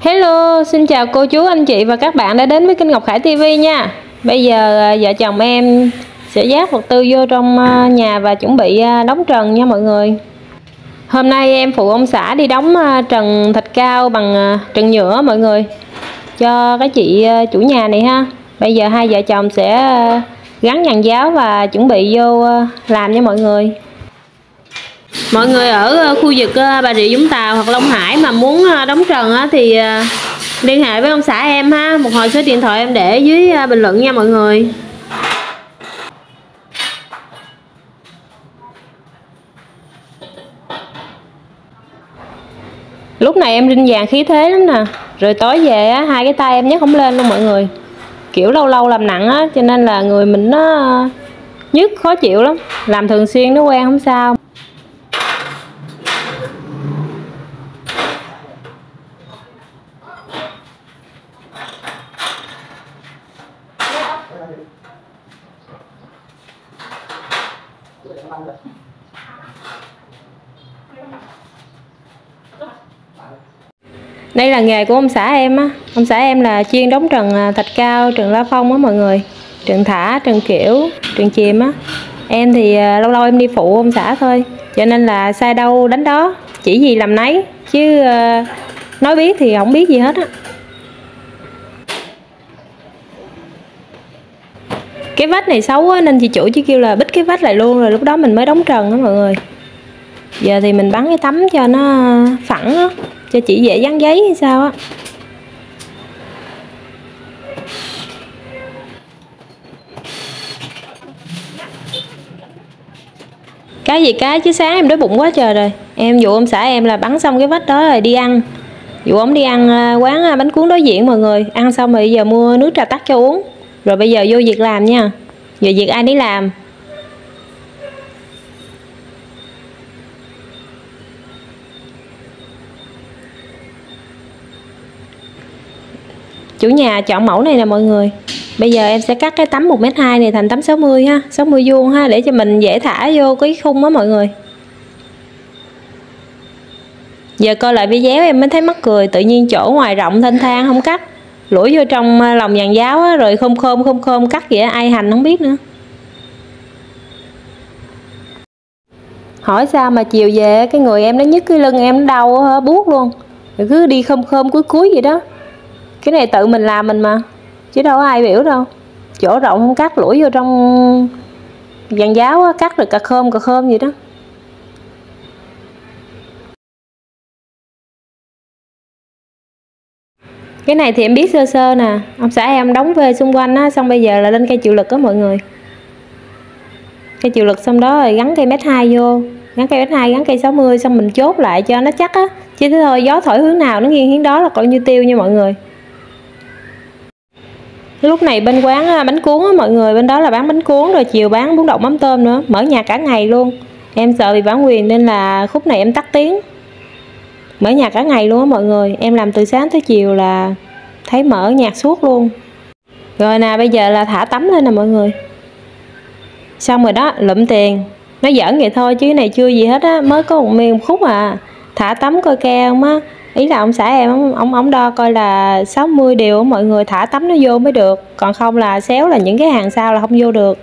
Hello, xin chào cô chú anh chị và các bạn đã đến với kênh Ngọc Khải TV nha. Bây giờ à, vợ chồng em sẽ giác vật tư vô trong à, nhà và chuẩn bị à, đóng trần nha mọi người. Hôm nay em phụ ông xã đi đóng trần thạch cao bằng trần nhựa mọi người. Cho cái chị chủ nhà này ha. Bây giờ hai vợ chồng sẽ gắn nhàn giáo và chuẩn bị vô làm nha mọi người mọi người ở ờ, khu vực ờ, Bà Rịa Vũng Tàu hoặc Long Hải mà muốn ờ, đóng trần thì liên hệ với ông xã em ha. Một hồi số điện thoại em để dưới bình luận nha mọi người. Lúc này em rinh vàng khí thế lắm nè. Rồi tối về á, hai cái tay em nhấc không lên luôn mọi người. Kiểu lâu lâu làm nặng á, cho nên là người mình nó nhức, khó chịu lắm. Làm thường xuyên nó quen không sao. Đây là nghề của ông xã em á. Ông xã em là chuyên đóng trần à, thạch cao trần la phong á mọi người. Trần thả trần kiểu trần chìm á. Em thì à, lâu lâu em đi phụ ông xã thôi. Cho nên là sai đâu đánh đó. Chỉ gì làm nấy. Chứ à, nói biết thì không biết gì hết á. Cái vách này xấu á nên chị chủ chỉ kêu là bích cái vách lại luôn, rồi lúc đó mình mới đóng trần á mọi người. Giờ thì mình bắn cái tấm cho nó phẳng á, cho chị dễ dán giấy hay sao á. Cái gì cái? Chứ sáng em đói bụng quá trời rồi. Em dụ ông xã em là bắn xong cái vách đó rồi đi ăn. Dụ ông đi ăn à, quán à, bánh cuốn đối diện mọi người. Ăn xong rồi giờ mua nước trà tắc cho uống rồi bây giờ vô việc làm nha. Giờ việc ai đi làm. Chủ nhà chọn mẫu này nè mọi người. Bây giờ em sẽ cắt cái tấm 1m2 này thành tấm 60 ha 60 vuông ha, để cho mình dễ thả vô cái khung á mọi người. Giờ coi lại video em mới thấy mắc cười, tự nhiên chỗ ngoài rộng thanh thang không cắt lũi vô trong à, lòng dàn giáo á, rồi không khôm không khôm cắt vậy ai hành không biết nữa. Hỏi sao mà chiều về cái người em nó nhức cái lưng em nó đau buốt luôn. Rồi cứ đi khom khom cuối cuối vậy đó. Cái này tự mình làm mình mà chứ đâu có ai biểu đâu. Chỗ rộng không cắt lũi vô trong dàn giáo á, cắt được cà khơm cà khơm vậy đó. Cái này thì em biết sơ sơ nè. Ông xã em đóng về xung quanh á xong bây giờ là lên cây chịu lực đó mọi người. Cây chịu lực xong đó rồi gắn cây mét hai vô. Gắn cây mét hai gắn cây 60 xong mình chốt lại cho nó chắc á. Chứ thế thôi gió thổi hướng nào nó nghiêng hướng đó là coi như tiêu nha mọi người. Lúc này bên quán à, bánh cuốn á, mọi người bên đó là bán bánh cuốn rồi chiều bán bún đậu mắm tôm nữa. Mở nhà cả ngày luôn. Em sợ bị bản quyền nên là khúc này em tắt tiếng mở nhạc cả ngày luôn á mọi người. Em làm từ sáng tới chiều là thấy mở nhạc suốt luôn. Rồi nè bây giờ là thả tắm lên nè mọi người. Xong rồi đó lụm tiền. Nó giỡn vậy thôi chứ này chưa gì hết á. Mới có một miếng khúc à. Thả tắm coi ke không á. Ý là ông xã em ông, ông đo coi là 60 điều mọi người. Thả tắm nó vô mới được. Còn không là xéo là những cái hàng sau là không vô được.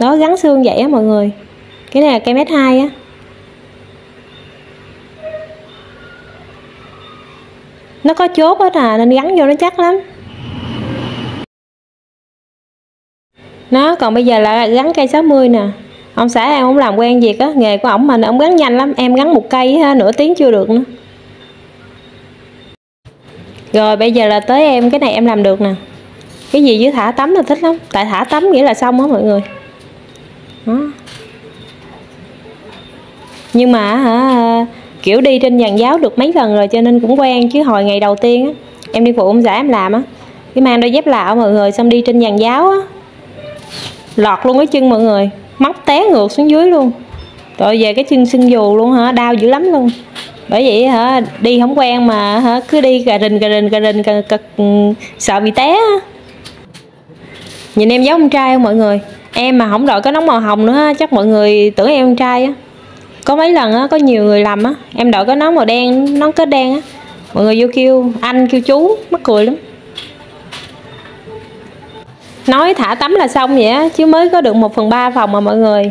Đó gắn xương vậy á mọi người. Cái này là cây mét hai á. Nó có chốt hết à? Nên gắn vô nó chắc lắm. Nó còn bây giờ là gắn cây 60 nè. Ông xã em không làm quen việc á nghề của ổng mà ông gắn nhanh lắm. Em gắn một cây ha, nửa tiếng chưa được nữa. Rồi bây giờ là tới em cái này em làm được nè. Cái gì dưới thả tắm là thích lắm. Tại thả tắm nghĩa là xong á mọi người. Đó. nhưng mà hả kiểu đi trên dàn giáo được mấy lần rồi cho nên cũng quen chứ hồi ngày đầu tiên á em đi phụ ông xã em làm á cái mang đôi dép lạo mọi người xong đi trên dàn giáo á lọt luôn cái chân mọi người móc té ngược xuống dưới luôn. Rồi về cái chân sưng dù luôn hả đau dữ lắm luôn. Bởi vậy hả đi không quen mà hả cứ đi cà rình cà rình cà rình cà, cà, cà, sợ bị té nhìn em giống con trai không mọi người? Em mà không đội có nóng màu hồng nữa chắc mọi người tưởng em con trai á có mấy lần á có nhiều người làm á. Em đội cái nón màu đen nón kết đen á. Mọi người vô kêu anh kêu chú mắc cười lắm. Nói thả tắm là xong vậy á chứ mới có được 1 phần ba phòng mà mọi người.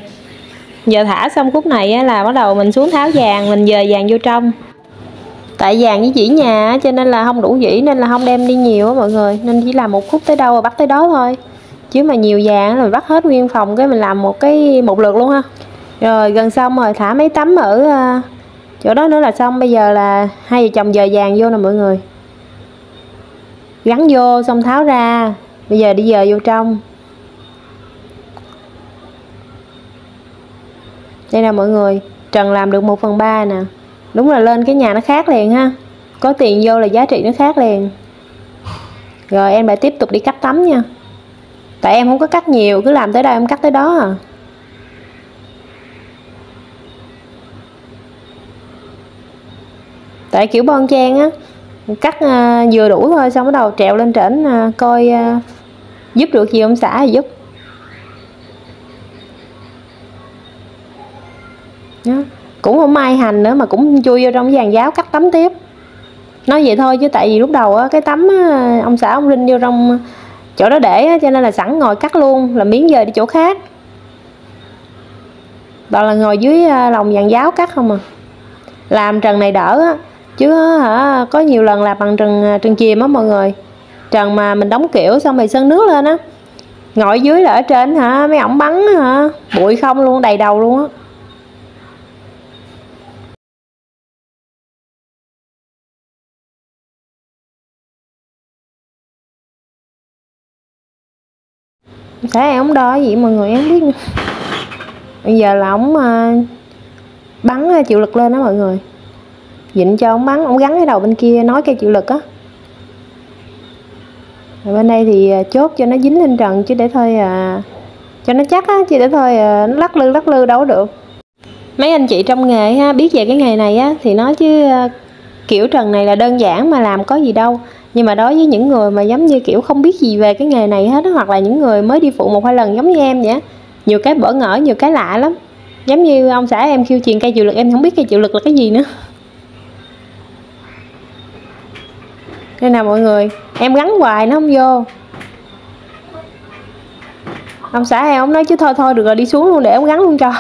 Giờ thả xong khúc này á, là bắt đầu mình xuống tháo vàng mình dời vàng vô trong. Tại vàng với dĩ nhà á, cho nên là không đủ dĩ nên là không đem đi nhiều á mọi người. Nên chỉ làm một khúc tới đâu rồi bắt tới đó thôi. Chứ mà nhiều vàng rồi bắt hết nguyên phòng cái mình làm một cái một lượt luôn ha rồi, gần xong rồi, thả mấy tấm ở ờ, chỗ đó nữa là xong. Bây giờ là hai vợ chồng giờ vàng vô nè mọi người. Gắn vô, xong tháo ra. Bây giờ đi giờ vô trong. Đây nè mọi người, trần làm được 1 phần ba nè. Đúng là lên cái nhà nó khác liền ha. Có tiền vô là giá trị nó khác liền. Rồi, em lại tiếp tục đi cắt tấm nha. Tại em không có cắt nhiều, cứ làm tới đâu em cắt tới đó à. Tại kiểu bon chen á cắt à, vừa đủ thôi xong bắt đầu trèo lên trển à, ờ, coi à, giúp được gì ông xã thì giúp. Đó. cũng không may hành nữa mà cũng chui vô trong cái giáo cắt tấm tiếp. Nói vậy thôi chứ tại vì lúc đầu á, cái tấm á, ông xã ông linh vô trong chỗ đó để á, cho nên là sẵn ngồi cắt luôn là miếng giờ đi chỗ khác. Toàn là ngồi dưới lòng giàn giáo cắt không à. Làm trần này đỡ á chứ, hả, có nhiều lần làm bằng trần à, trần chìm á mọi người. Trần mà mình đóng kiểu xong rồi sơn nước lên á. Ngồi dưới là ở trên, hả, mấy ổng bắn hả. Bụi không luôn, đầy đầu luôn á. Thế em không đo gì mọi người, em không biết nữa. bây giờ là ổng à, bắn à, chịu lực lên đó mọi người dịnh cho ống bắn ống gắn cái đầu bên kia nói cây chịu lực á. Rồi bên đây thì à, chốt cho nó dính lên trần chứ để thôi à cho nó chắc á chứ để thôi à, nó lắc lư lắc lư đâu được. Mấy anh chị trong nghề ha biết về cái nghề này á thì nói chứ à, kiểu trần này là đơn giản mà làm có gì đâu. Nhưng mà đối với những người mà giống như kiểu không biết gì về cái nghề này hết hoặc là những người mới đi phụ một hai lần giống như em vậy á nhiều cái bỡ ngỡ nhiều cái lạ lắm. Giống như ông xã em kêu truyền cây chịu lực em không biết cây chịu lực là cái gì nữa. Đây nè mọi người em gắn hoài nó không vô. Ông xã em ông nói chứ thôi thôi được rồi đi xuống luôn để ông gắn luôn cho.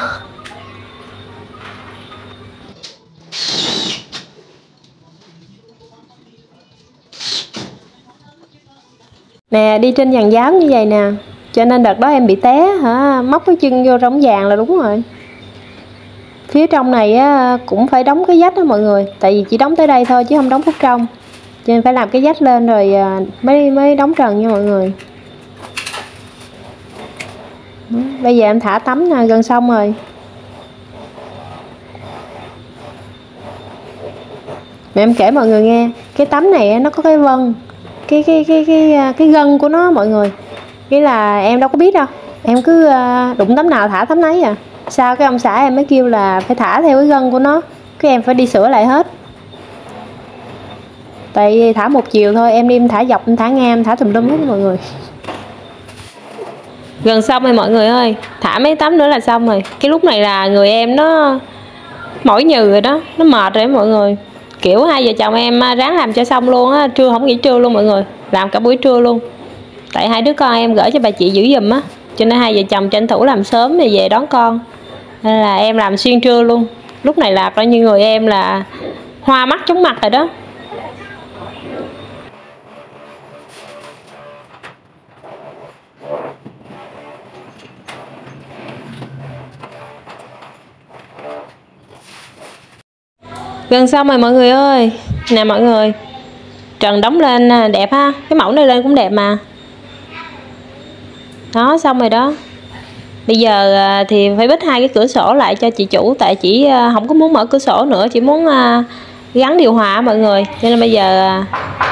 Nè đi trên dàn giáo như vậy nè cho nên đợt đó em bị té hả? Móc cái chân vô trong vàng là đúng rồi. Phía trong này á, cũng phải đóng cái vách đó mọi người tại vì chỉ đóng tới đây thôi chứ không đóng phút trong cho nên phải làm cái dách lên rồi à, mới mới đóng trần nha mọi người. Bây giờ em thả tắm nè, gần xong rồi. Mẹ em kể mọi người nghe, cái tấm này nó có cái vân, cái cái cái cái à, cái gân của nó mọi người. Nghĩa là em đâu có biết đâu, em cứ à, đụng tấm nào thả tấm nấy à. Sao cái ông xã em mới kêu là phải thả theo cái gân của nó, cái em phải đi sửa lại hết tại thả một chiều thôi, em đi em thả dọc, em thả ngang em thả tùm lum hết mọi người. Gần xong rồi mọi người ơi, thả mấy tấm nữa là xong rồi. Cái lúc này là người em nó mỏi nhừ rồi đó, nó mệt rồi mọi người. Kiểu hai vợ chồng em à, ráng làm cho xong luôn á, trưa không nghỉ trưa luôn mọi người, làm cả buổi trưa luôn. Tại hai đứa con em gửi cho bà chị giữ giùm á, cho nên hai vợ chồng tranh thủ làm sớm thì về đón con. Nên là em làm xuyên trưa luôn. Lúc này là coi như người em là hoa mắt chóng mặt rồi đó. Gần xong rồi mọi người ơi. Nè mọi người. Trần đóng lên đẹp ha. Cái mẫu này lên cũng đẹp mà. Đó, xong rồi đó. Bây giờ à, thì phải bích hai cái cửa sổ lại cho chị chủ, tại chị à, không có muốn mở cửa sổ nữa. Chỉ muốn à, gắn điều hòa mọi người. Cho nên bây giờ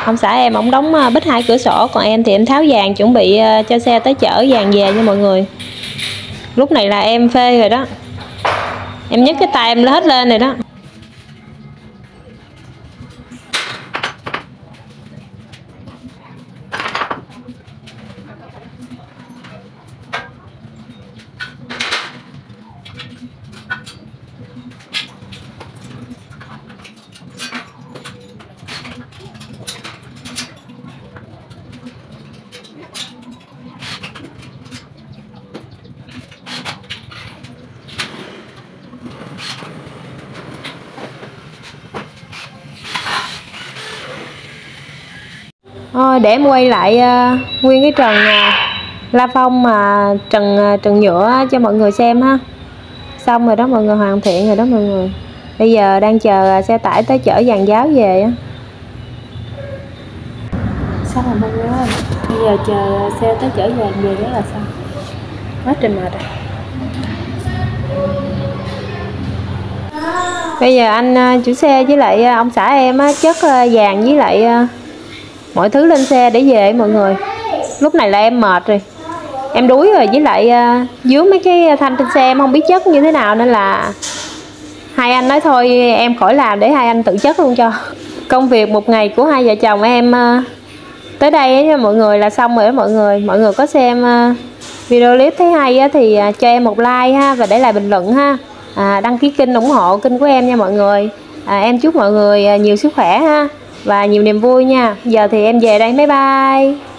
ông xã em ông đóng bích hai cửa sổ. Còn em thì em tháo vàng, chuẩn bị cho xe tới chở vàng về nha mọi người. Lúc này là em phê rồi đó. Em nhấc cái tay em hết lên rồi đó. Thôi để em quay lại uh, nguyên cái trần uh, la phong mà trần trần nhựa cho mọi người xem ha. Xong rồi đó mọi người hoàn thiện rồi đó mọi người. Bây giờ đang chờ xe tải tới chở dàn giáo về á. Xong rồi mọi người ơi bây giờ chờ xe tới chở dàn về đó là xong. Quá trình mệt rồi. Bây giờ anh chủ xe với lại ông xã em á chất vàng với lại mọi thứ lên xe để về mọi người. Lúc này là em mệt rồi. Em đuối rồi với lại à, uh, dưới mấy cái thanh trên xe em không biết chất như thế nào nên là hai anh nói thôi em khỏi làm để hai anh tự chất luôn cho. Công việc một ngày của hai vợ chồng em uh, tới đây ấy, mọi người là xong rồi đó mọi người. Mọi người có xem uh, video clip thấy hay á, thì uh, cho em một like ha và để lại bình luận ha. À, đăng ký kênh ủng hộ kênh của em nha mọi người. À, em chúc mọi người uh, nhiều sức khỏe ha và nhiều niềm vui nha. Giờ thì em về đây. Bye bye.